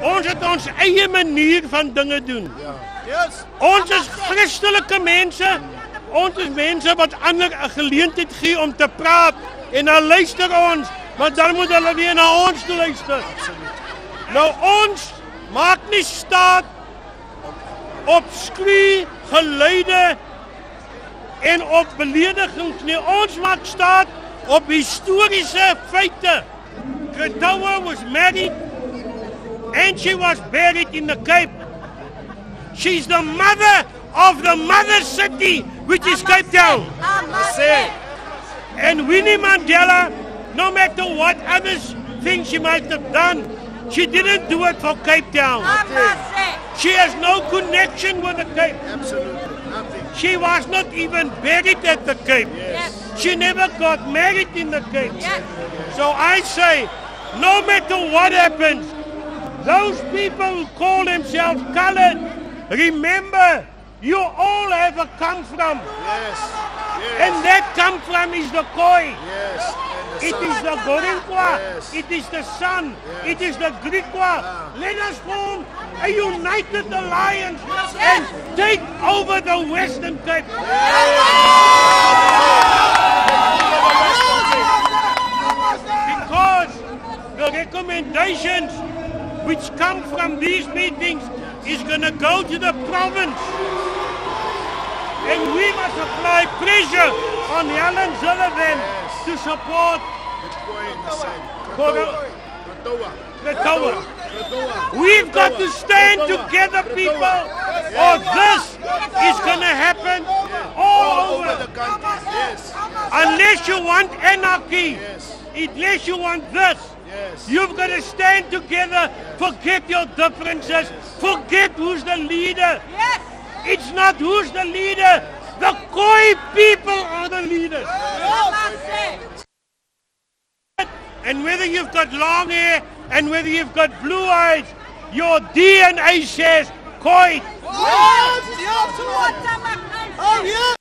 Ons het ons eie manier van dinge doen. Yes. Ons is Christelike mense. Ons is mense wat ander 'n geleentheid gee om te praat en dan luister ons, maar dan moet hulle weer na ons luister. Nou ons maak nie staat op skree geluide en op beledigings nie. Ons maak staat op historiese feite. Kretawa was married and she was buried in the Cape. She's the mother of the mother city, which is Cape Town. And Winnie Mandela, no matter what others think she might have done, she didn't do it for Cape Town. She has no connection with the Cape. Absolutely. Nothing. She was not even buried at the Cape. She never got married in the Cape. So I say, no matter what happens, those people who call themselves colored, remember, you all have a come from. Yes. Yes. And that come from is the Khoi. yes. It is the Gorinkwa. Yes. It is the San. Yes. It is the Griqua. Let us form a united alliance and take over the Western Cape. Because the recommendations which come from these meetings is going to go to the province. And we must apply pressure on Helen Sullivan to support The the tower. We've got to stand together, people, or this is going to happen all over. the country. Unless you want anarchy, unless you want this, Yes. you've got to stand together. Forget your differences. Forget who's the leader. Yes. It's not who's the leader. The Khoi people are the leaders. And whether you've got long hair and whether you've got blue eyes, your DNA says Khoi. Yes. Yes. Oh, yes.